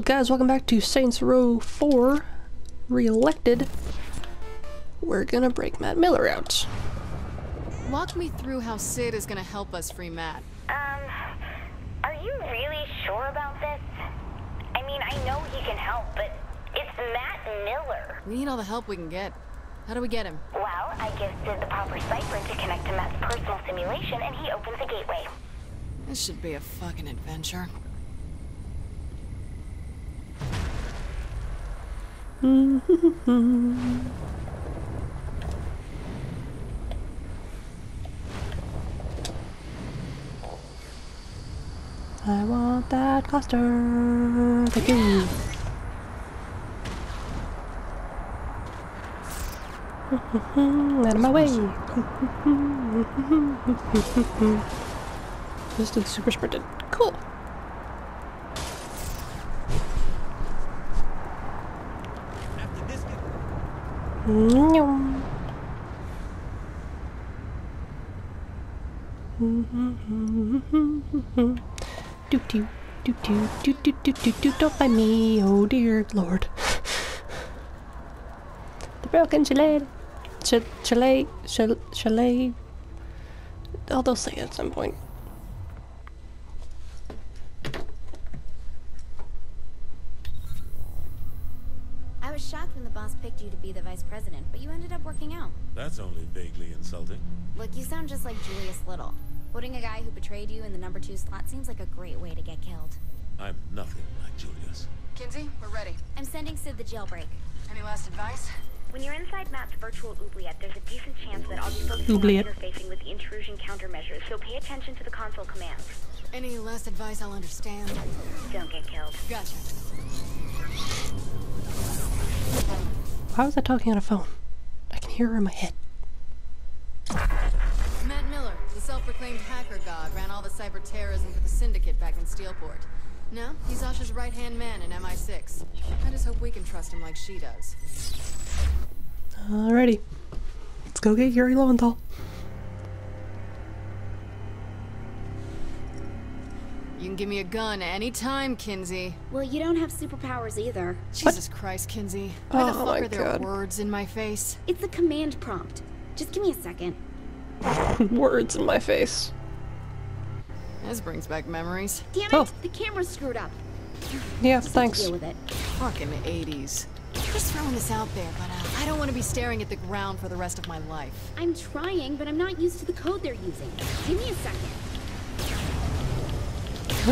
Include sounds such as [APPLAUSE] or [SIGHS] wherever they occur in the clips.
up guys, welcome back to Saints Row 4 Re-elected. We're gonna break Matt Miller out. Walk me through how Sid is gonna help us free Matt. Um, are you really sure about this? I mean, I know he can help, but it's Matt Miller. We need all the help we can get. How do we get him? Well, I give Sid the proper cipher to connect to Matt's personal simulation, and he opens the gateway. This should be a fucking adventure. I want that cluster. Thank you. Out of my way. [LAUGHS] Just did super sprinted. Cool. Do do do do do do do do do don't mind me, oh dear lord. The broken chalet, Ch chalet, Chal chalet. Oh, they'll say at some point. Be the vice president, but you ended up working out. That's only vaguely insulting. Look, you sound just like Julius Little. Putting a guy who betrayed you in the number two slot seems like a great way to get killed. I'm nothing like Julius. Kinzie, we're ready. I'm sending Sid the jailbreak. Any last advice? When you're inside Matt's virtual oubliette, there's a decent chance that I'll be focusing Oubliette. on interfacing with the intrusion countermeasures, so pay attention to the console commands. Any last advice I'll understand? Don't get killed. Gotcha. Why was I talking on a phone? I can hear her in my head. Matt Miller, the self-proclaimed hacker god, ran all the cyber terrorism for the Syndicate back in Steelport. Now, he's Asha's right-hand man in MI6. I just hope we can trust him like she does. Alrighty. Let's go get Yuri Lowenthal. Give me a gun anytime, Kinzie. Well, you don't have superpowers either. Jesus Christ, Kinzie. Why the Oh fuck my are there God. words in my face? It's a command prompt. Just give me a second. [LAUGHS] Words in my face. This brings back memories. Damn it! Oh. The camera's screwed up. Yeah, Just thanks. Deal with it. Fucking 80s. Just throwing this out there, but uh, I don't want to be staring at the ground for the rest of my life. I'm trying, but I'm not used to the code they're using. Give me a second. [LAUGHS]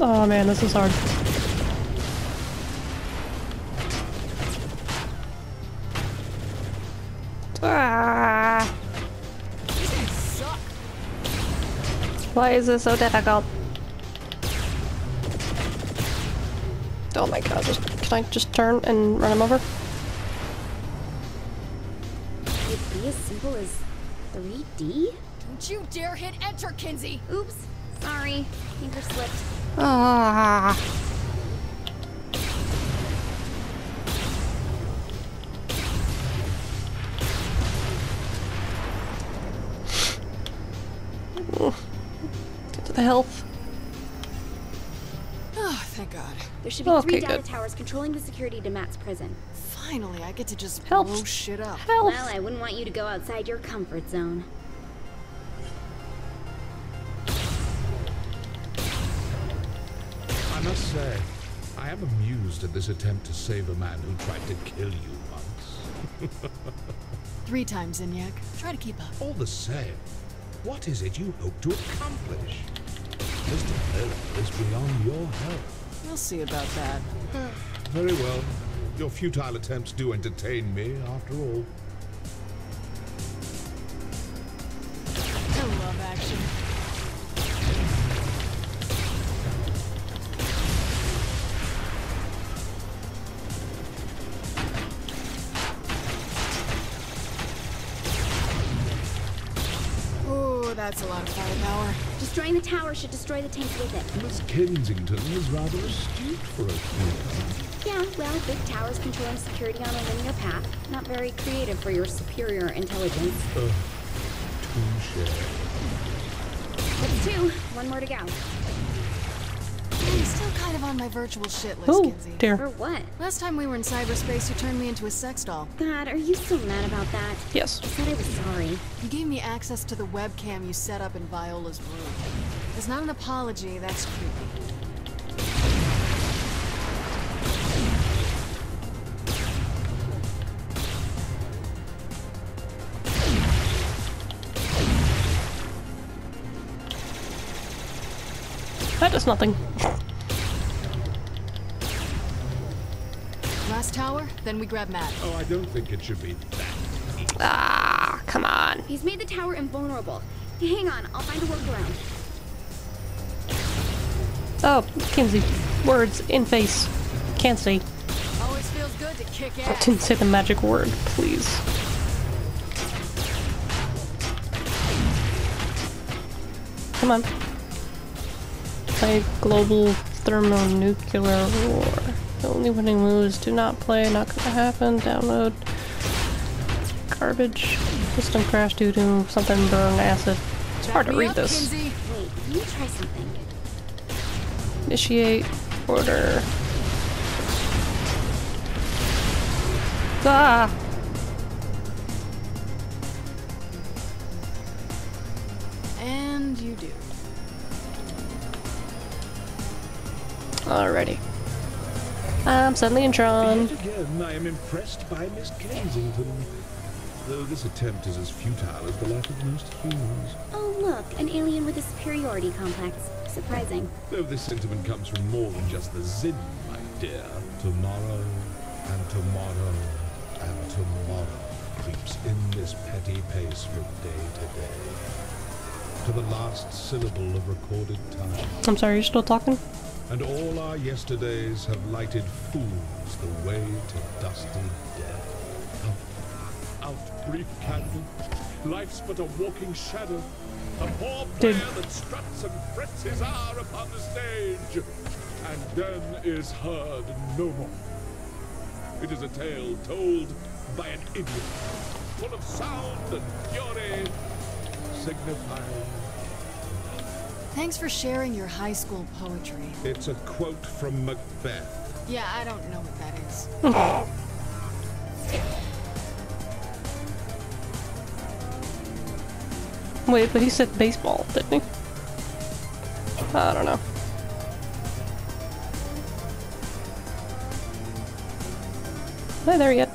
oh man, this is hard. Ah, why is this so difficult? Oh my god, can I just turn and run him over? 3D? Don't you dare hit enter, Kinzie! Oops. Sorry. Finger slipped. Ah. Get to the health. Oh, thank God. There should be Okay, three data good. towers controlling the security to Matt's prison. Finally, I get to just Help. blow shit up. Health. Well, I wouldn't want you to go outside your comfort zone. Must say, I am amused at this attempt to save a man who tried to kill you once. [LAUGHS] Three times, Zinyak. Try to keep up. All the same, what is it you hope to accomplish? Mr. Miller is beyond your help. We'll see about that. [SIGHS] Very well. Your futile attempts do entertain me, after all. Destroying the tower should destroy the tank with it. Miss Kensington is rather astute for a sneaker. Yeah, well, big towers controlling security on a linear path. Not very creative for your superior intelligence. Uh, touche. That's two. One more to go. I'm kind of on my virtual shit list, Oh, Kinzie. For what? Last time we were in cyberspace, you turned me into a sex doll. God, are you still mad about that? Yes. I said I was sorry. You gave me access to the webcam you set up in Viola's room. It's not an apology, that's creepy. That does nothing. Tower, then we grab Matt. Oh, I don't think it should be that easy. Ah, come on. He's made the tower invulnerable. Hang on, I'll find a workaround. Oh, Kinzie. Words in face. Can't say. Always feels good to kick I ass. didn't say the magic word, please. Come on. Play global thermonuclear war. The only winning moves do not play, not gonna happen. Download. Garbage. System crash due to something burn acid. It's hard to read this. Wait, let me try something. Initiate order. Ah! And you do. Alrighty. I'm suddenly in Tron. Yet again, I am impressed by Miss Kensington. Though this attempt is as futile as the life of most humans. Oh, look, an alien with a superiority complex. Surprising. Though this sentiment comes from more than just the Zin, my dear. Tomorrow, and tomorrow, and tomorrow creeps in this petty pace from day to day. To the last syllable of recorded time. I'm sorry, you're still talking? And all our yesterdays have lighted fools the way to dusty death. Out, out, brief candle. Life's but a walking shadow. A poor player Dude. that struts and frets his hour upon the stage, and then is heard no more. It is a tale told by an idiot, full of sound and fury, signifying Thanks for sharing your high school poetry. It's a quote from Macbeth. Yeah, I don't know what that is. Wait, but he said baseball, didn't he? I don't know. Am I there yet?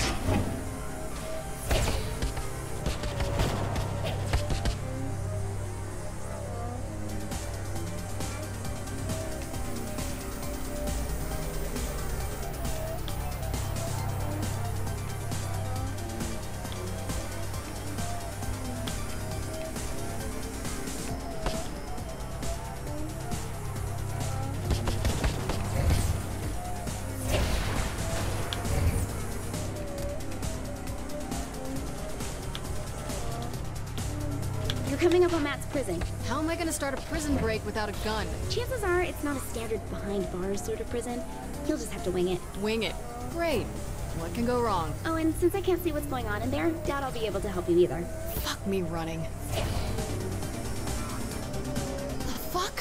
Coming up on Matt's prison. How am I gonna start a prison break without a gun? Chances are it's not a standard behind bars sort of prison. You'll just have to wing it. Wing it. Great. What can go wrong? Oh, and since I can't see what's going on in there, doubt I'll be able to help you either. Fuck me running. The fuck?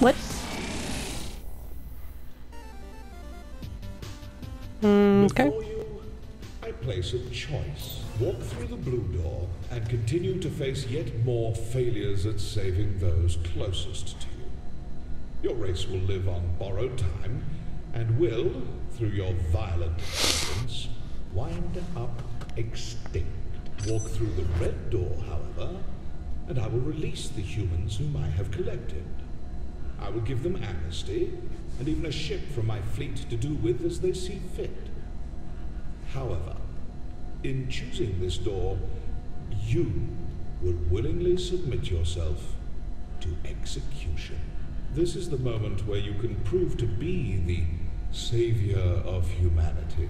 What? Mm, okay. Before you, I place a choice. The blue door and continue to face yet more failures at saving those closest to you. Your race will live on borrowed time and will, through your violent actions, wind up extinct. Walk through the red door, however, and I will release the humans whom I have collected. I will give them amnesty and even a ship from my fleet to do with as they see fit. However, in choosing this door, you will willingly submit yourself to execution. This is the moment where you can prove to be the savior of humanity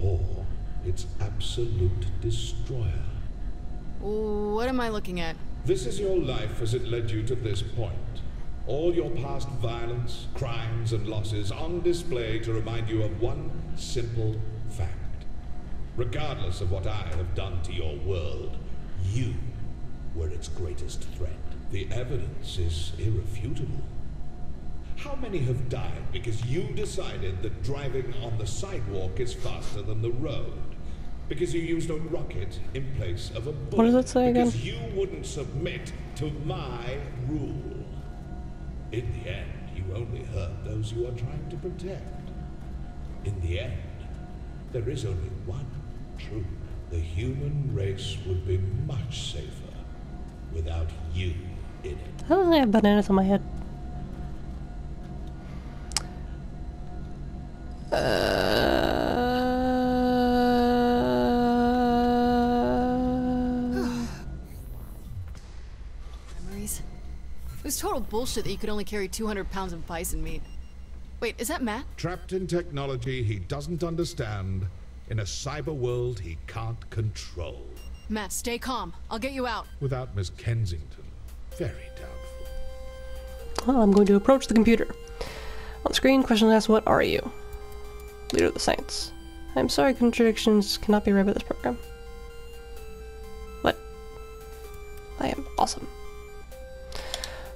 or its absolute destroyer. What am I looking at? This is your life as it led you to this point. All your past violence, crimes, and losses on display to remind you of one simple fact. Regardless of what I have done to your world, you were its greatest threat. The evidence is irrefutable. How many have died because you decided that driving on the sidewalk is faster than the road? Because you used a rocket in place of a bullet? What does it say again? Because you wouldn't submit to my rule. In the end, you only hurt those you are trying to protect. In the end, there is only one truth. The human race would be much safer without you in it. How do I have bananas on my head? Uh, Memories. It was total bullshit that you could only carry 200 pounds of bison meat. Wait, is that Matt? Trapped in technology he doesn't understand, in a cyber world he can't control. Matt, stay calm. I'll get you out. Without Miss Kensington, very doubtful. well, I'm going to approach the computer. On screen, question asks, What are you? Leader of the Saints. I'm sorry, contradictions cannot be read by this program. What? I am awesome.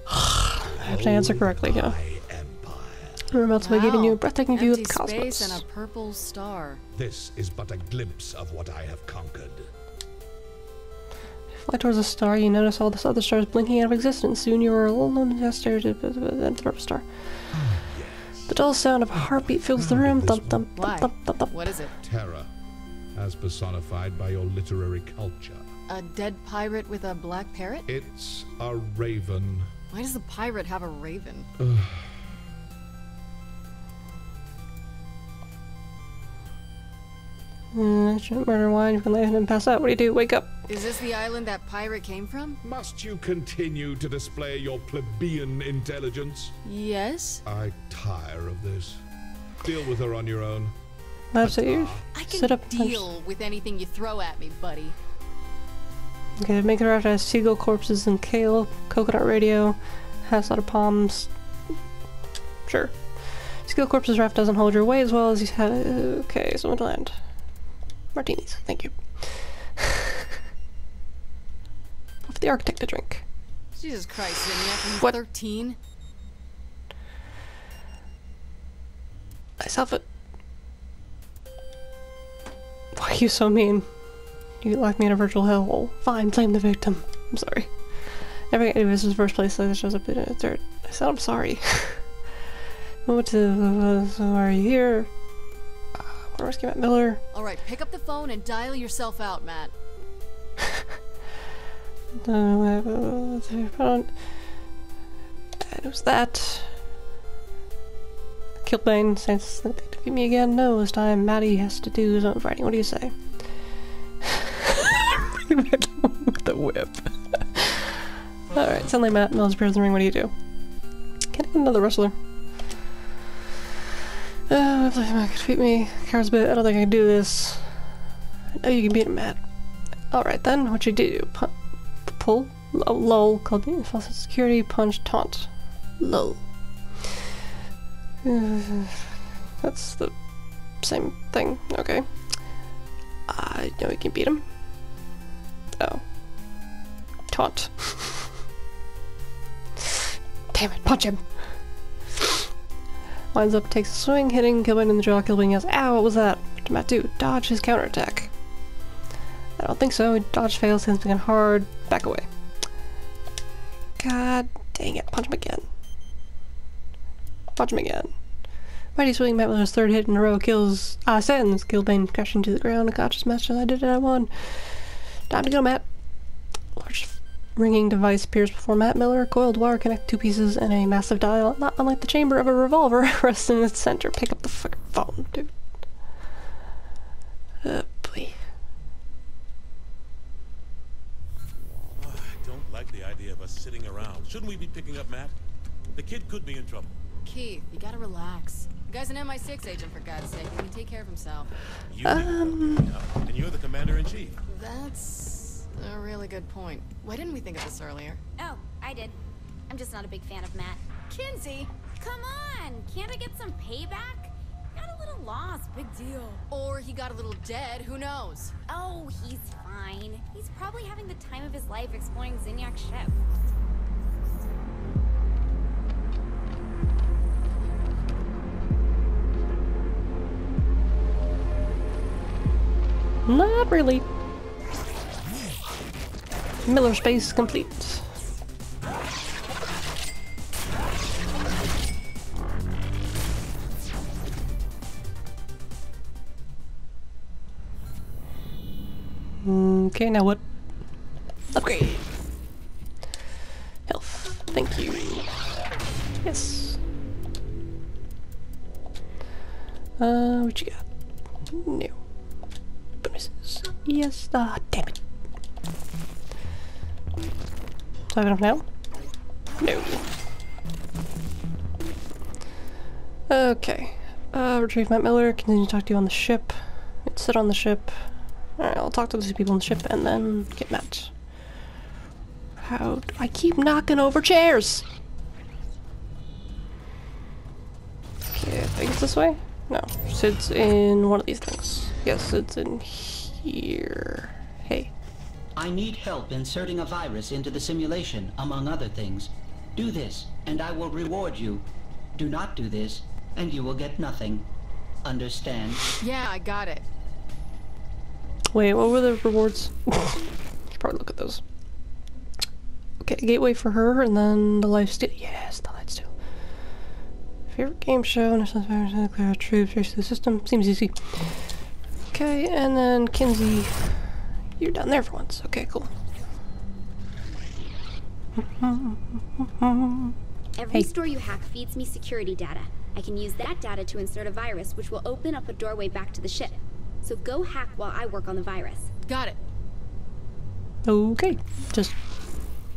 [SIGHS] I have to answer correctly, yeah. My empire. We're about to be giving you a Wow. breathtaking view of the cosmos. space and a purple star. This is but a glimpse of what I have conquered. You Fly towards a star, you notice all the other stars blinking out of existence. Soon you are alone in a star to the purple star. [SIGHS] The dull sound of a heartbeat fills the room. Thump, thump, thump, thump, thump, thump. What is it? Terror, as personified by your literary culture. A dead pirate with a black parrot? It's a raven. Why does the pirate have a raven? [SIGHS] [SIGHS] Mm, shouldn't murder wine. You can lay and pass out. What do you do? Wake up. Is this the island that pirate came from? Must you continue to display your plebeian intelligence? Yes. I tire of this. Deal with her on your own. That's it. You I can sit up. punch- deal with anything you throw at me, buddy. Okay, make it right as seagull corpses and kale, coconut radio, has a lot of palms. Sure. Seagull corpses raft doesn't hold your weight as well as you had. Okay, someone to land. Martinis, thank you. [LAUGHS] For the architect to drink. Jesus Christ, Zinyak, What? 13? Nice outfit. Why are you so mean? You locked me in a virtual hellhole. Fine, blame the victim. I'm sorry. Never get this is first place that shows up in a third. I said I'm sorry. [LAUGHS] what uh, so are you here? Matt Miller? Alright, pick up the phone and dial yourself out, Matt. [LAUGHS] And who's that? Killbane says that they defeat me again. No, this time Maddie has to do his own fighting. What do you say? [LAUGHS] With the whip. Alright, suddenly Matt Mills appears in the ring. What do you do? Can I get another wrestler? Uh, defeat me, a bit. I don't think I can do this. I know you can beat him, Matt. Alright then, what you do? Pu- pull? L- lol, called me. False security, punch, taunt. Lol. Uh, that's the same thing. Okay. I know we can beat him. Oh. Taunt. [LAUGHS] Damn it, punch him. Winds up, takes a swing, hitting Killbane in the jaw. Killbane yells, Ow, what was that? What did Matt do? Dodge his counterattack. I don't think so. Dodge fails, hands begin hard. Back away. God dang it. Punch him again. Punch him again. Mighty swing Matt with his third hit in a row kills ah, uh sends Killbane crashing to the ground. A conscious match and I did it, I won. Time to go, Matt. Large ringing device appears before Matt Miller. Coiled wire connect two pieces and a massive dial, not unlike the chamber of a revolver, [LAUGHS] rests in its center. Pick up the fucking phone, dude. Uh, boy. I don't like the idea of us sitting around. Shouldn't we be picking up Matt? The kid could be in trouble. Keith, you gotta relax. The guy's an MI6 agent, for God's sake. He can take care of himself. You um... and you're the commander in chief. That's a really good point. Why didn't we think of this earlier? Oh, I did. I'm just not a big fan of Matt. Kinzie! Come on! Can't I get some payback? Got a little a loss. Big deal. Or he got a little dead, who knows? Oh, he's fine. He's probably having the time of his life exploring Zinyak's ship. Not really. Miller space complete. Okay, now what? Upgrade. Health. Thank you. Yes. Uh, what you got? No. Bonuses. Yes. Damn I have enough now? No. Okay. Uh, retrieve Matt Miller, continue to talk to you on the ship. Sit on the ship. Alright, I'll talk to these people on the ship and then get Matt. How do I keep knocking over chairs? Okay, I think it's this way? No. It's in one of these things. Yes, it's in here. Hey. I need help inserting a virus into the simulation, among other things. Do this, and I will reward you. Do not do this, and you will get nothing. Understand? Yeah, I got it. Wait, what were the rewards? [LAUGHS] Should probably look at those. Okay, gateway for her, and then the life steal. Yes, the light steal. Favorite game show, National Fire, clear out troops, race to the system. Seems easy. Okay, and then Kinzie, you're down there for once. Okay, cool. Every Hey. store you hack feeds me security data. I can use that data to insert a virus, which will open up a doorway back to the ship. So go hack while I work on the virus. Got it. Okay, just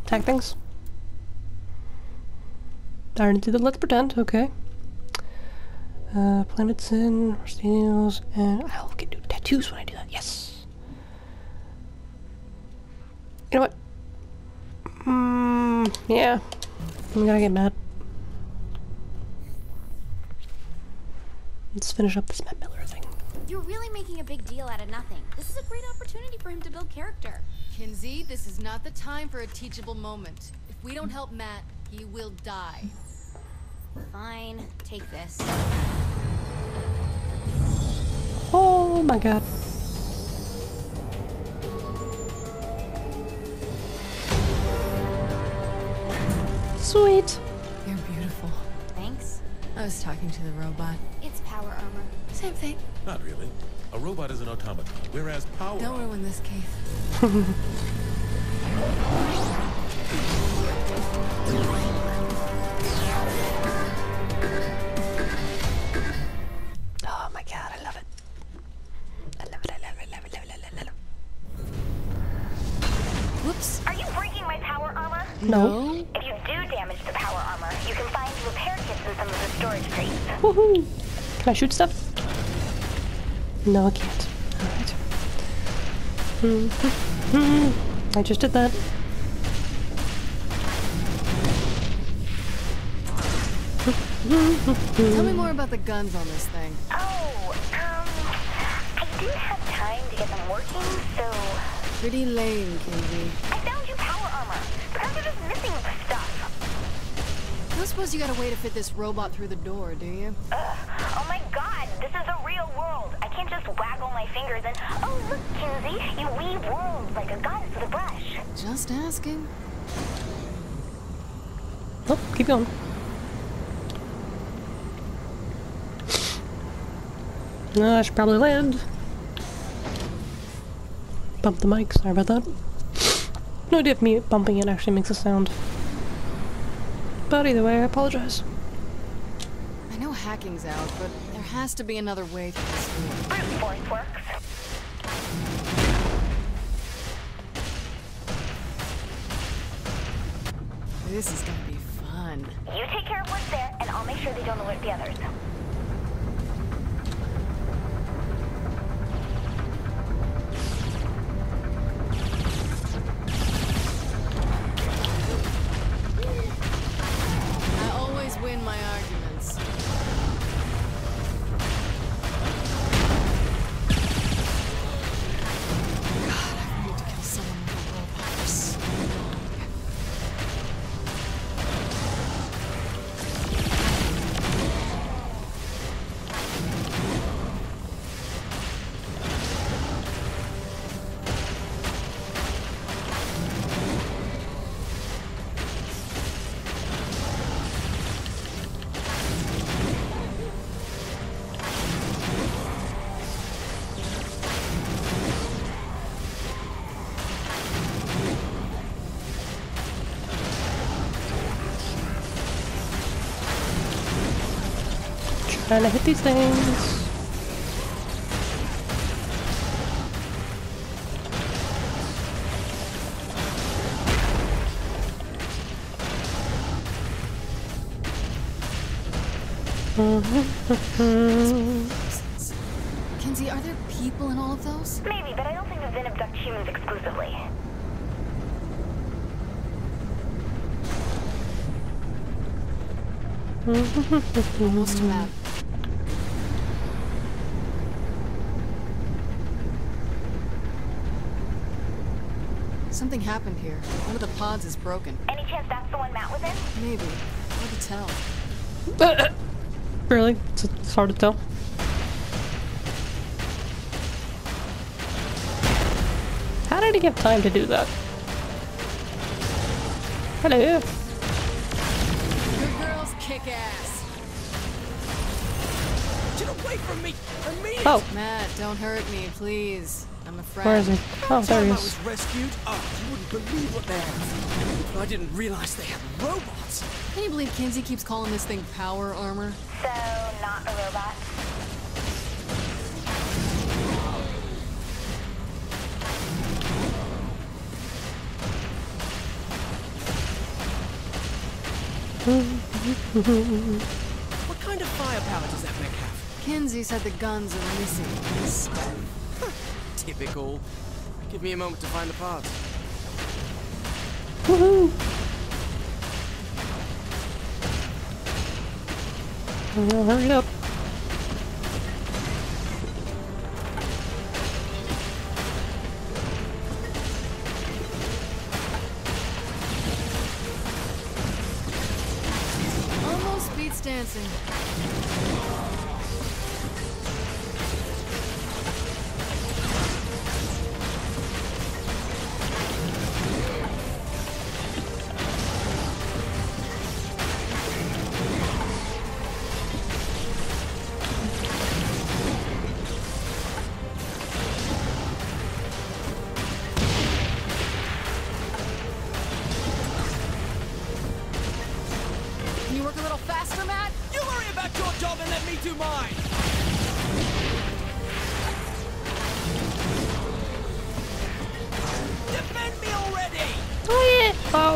tag things. I already did the let's pretend, okay. Uh, planets in, Steels, and I can do tattoos when I do that, yes. You know what? Mm, yeah. I'm gonna get mad. Let's finish up this Matt Miller thing. You're really making a big deal out of nothing. This is a great opportunity for him to build character. Kinzie, this is not the time for a teachable moment. If we don't help Matt, he will die. Fine, take this. Oh my god. Sweet. You're beautiful. Thanks. I was talking to the robot. It's power armor. Same thing. Not really. A robot is an automaton, whereas power... Don't ruin this, Keith. [LAUGHS] Can I shoot stuff? No, I can't. Alright. I just did that. Tell me more about the guns on this thing. Oh, um, I didn't have time to get them working, so Pretty lame, Kinzie. I found you power armor. The guns are just missing stuff. I don't suppose you got a way to fit this robot through the door, do you? Ugh. Oh my god, this is the real world. I can't just waggle my fingers and, oh look, Kinzie, you weave worlds like a goddess with a brush. Just asking. Oh, keep going. No, I should probably land. Bump the mic, sorry about that. No idea if me bumping it actually makes a sound. But either way, I apologize. I know hacking's out, but there has to be another way through this. Brute force works. This is gonna be fun. You take care of what's there, and I'll make sure they don't alert the others. Trying to hit these things. [LAUGHS] Kinzie, are there people in all of those? Maybe, but I don't think the Zin abduct humans exclusively. [LAUGHS] Almost a map. Something happened here. One of the pods is broken. Any chance that's the one Matt was in? Maybe. Hard to tell. [LAUGHS] Really? It's, it's hard to tell. How did he have time to do that? Hello. Good girls kick ass. Get away from me! I mean! Oh, Matt, don't hurt me, please. I'm a friend. where is he? Oh, there Time he I is. was rescued, oh, you wouldn't believe what they had. I didn't realize they had robots. Can you believe Kinzie keeps calling this thing power armor? So, not a robot. What kind of firepower does that mech have? Kinzie said the guns are missing. Typical. Give me a moment to find the parts. Woohoo! Oh, hurry up.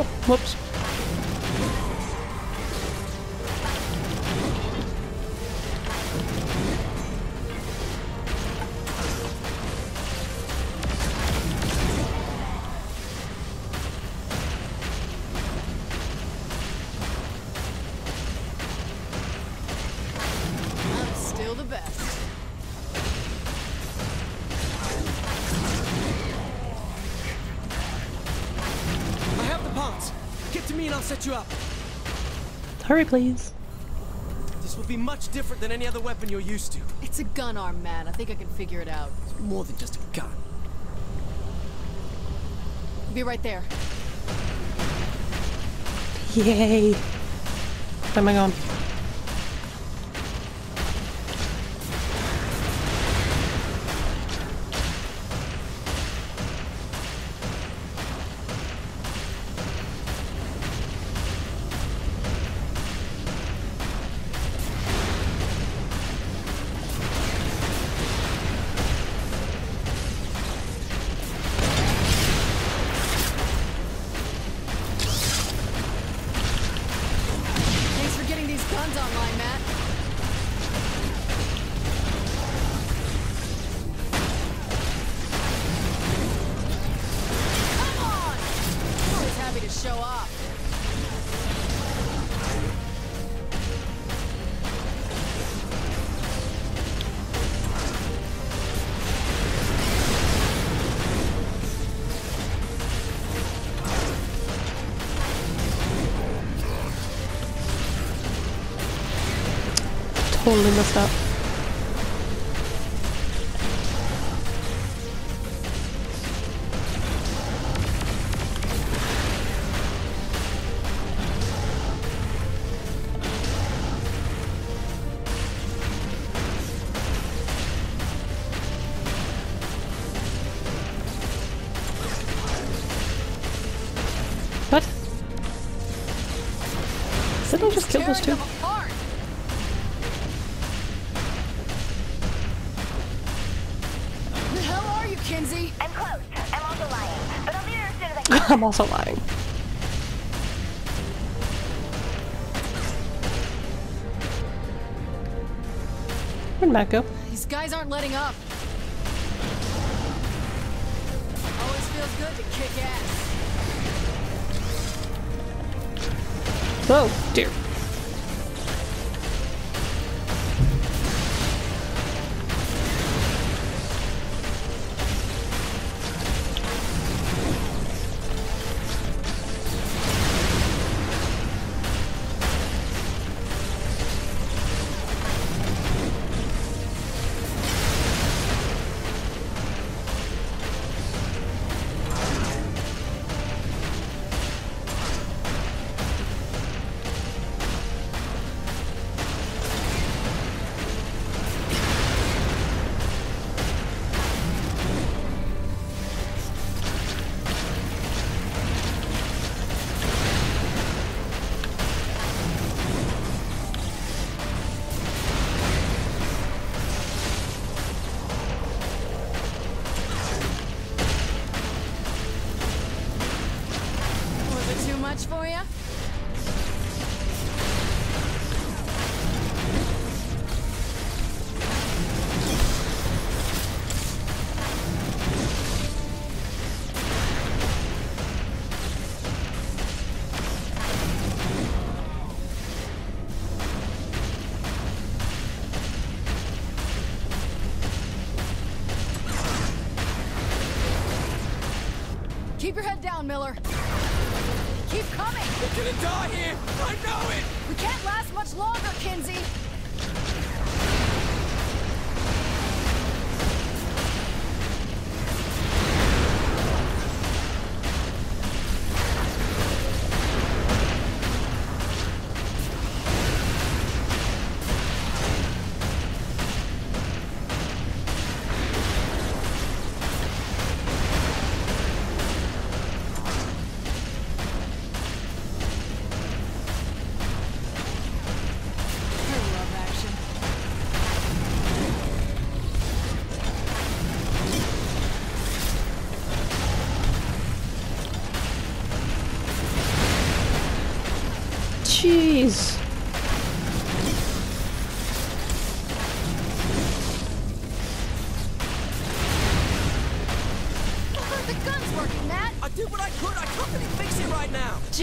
Oh, whoops. Hurry, please. This will be much different than any other weapon you're used to. It's a gun arm, man. I think I can figure it out. It's more than just a gun. Be right there. Yay. Am I gone? Totally messed up. What? Did I just kill those two? I'm also lying. Where'd Matt go? These guys aren't letting up. Always feels good to kick ass. Oh, dear. Keep your head down, Miller. Keep coming! We're gonna die here! I know it! We can't last much longer, Kinzie!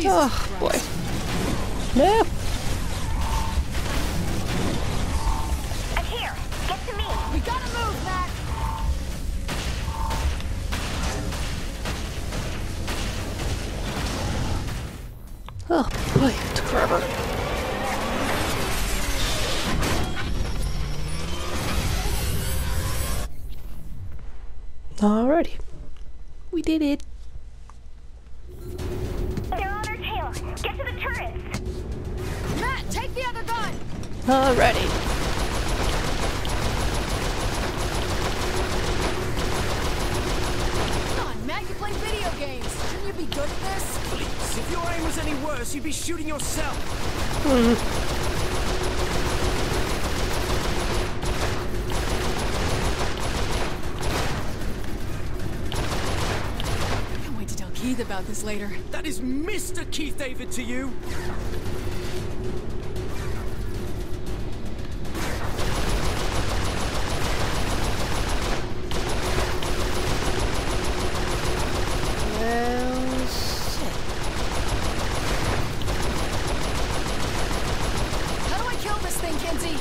Oh, boy. Christ. No. I'm here. Get to me. We gotta move, Matt! Oh, boy. It took forever. Alrighty. We did it. David to you. Well, shit. How do I kill this thing, Kinzie?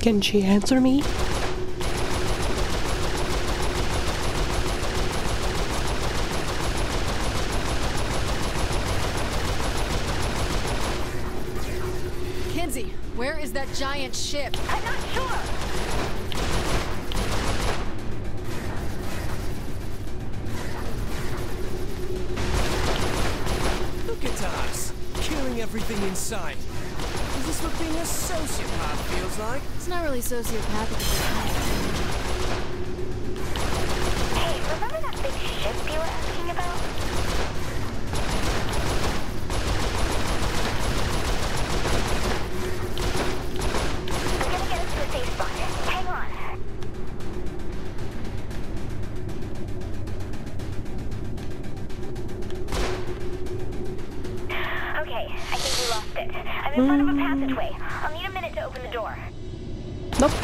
Can she answer me?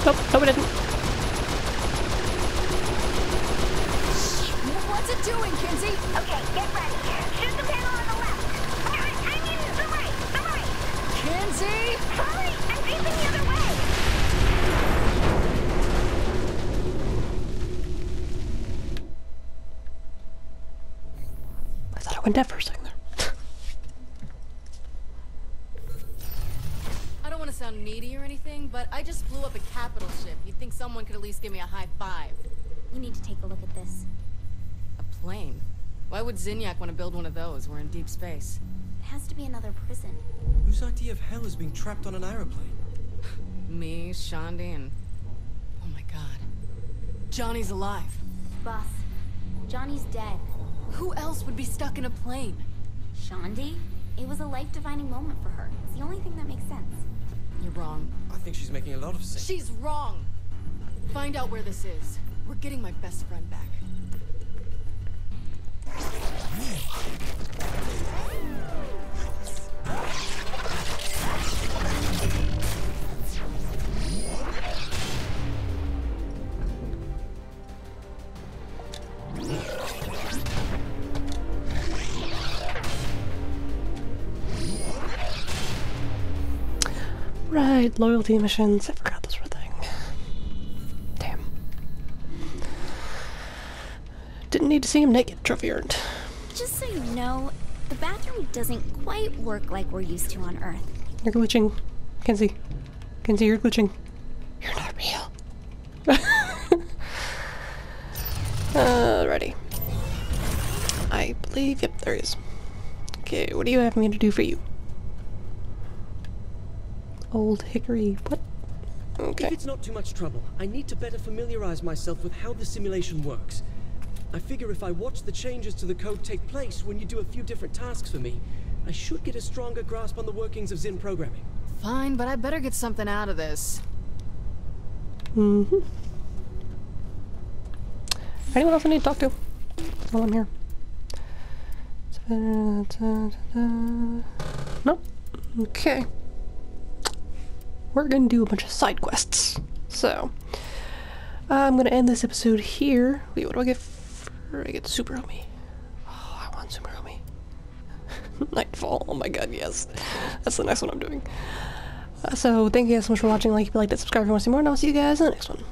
Nope, nope, it didn't. What's it doing, Kinzie? Okay, get ready. Shoot the panel on the left. I, I mean, the right, the right. Kinzie! Sorry, I'm facing the other way. I thought I went deaf for a second there. I don't want to sound needy or anything, but I just blew up a capital ship. You'd think someone could at least give me a high five. You need to take a look at this. A plane? Why would Zinyak want to build one of those? We're in deep space. It has to be another prison. Whose idea of hell is being trapped on an aeroplane? [SIGHS] Me, Shaundi, and... Oh my god. Johnny's alive. Boss, Johnny's dead. Who else would be stuck in a plane? Shaundi? It was a life-defining moment for her. It's the only thing that makes sense. You're wrong. I think she's making a lot of sense. She's wrong! Find out where this is. We're getting my best friend back. Right, loyalty missions. I forgot those were a thing. Damn. Didn't need to see him naked. Trophy earned. Just so you know, the bathroom doesn't quite work like we're used to on Earth. You're glitching. Kinzie. Kinzie, you're glitching. You're not real. [LAUGHS] Alrighty. I believe, yep, there he is. Okay, what do you have me to do for you? Old Hickory, what? Okay. If it's not too much trouble, I need to better familiarize myself with how the simulation works. I figure if I watch the changes to the code take place when you do a few different tasks for me, I should get a stronger grasp on the workings of Zin programming. Fine, but I better get something out of this. Mm-hmm. Anyone else I need to talk to? While I'm here. Nope. Okay. We're gonna do a bunch of side quests. So, I'm gonna end this episode here. Wait, what do I get for... I get Super Homie. Oh, I want Super Homie. [LAUGHS] Nightfall. Oh my god, yes. That's the next one I'm doing. Uh, so, thank you guys so much for watching. Like if you liked it, subscribe if you want to see more, and I'll see you guys in the next one.